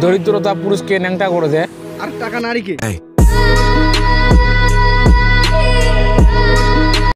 দরিদ্রতা পুরুষকে ন্যাংটা করেছে আর টাকা নারীকে?